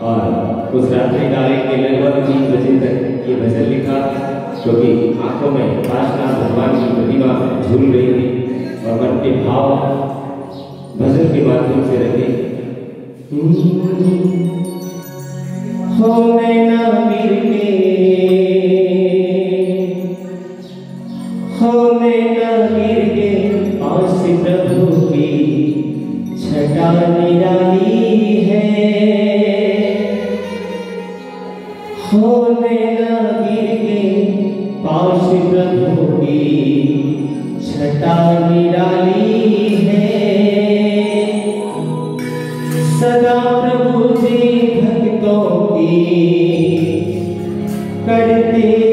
और उस रात्रि कार्य के लगभग तीन बजे तक ये भजन लिखा क्योंकि आँखों में काशनाथ भगवान की प्रतिमा झूल रही थी और मन के भाव भजन के माध्यम से रखे सदा प्रभु जी भक्तों की करते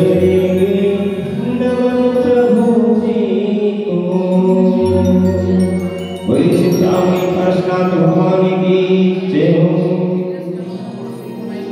Hey.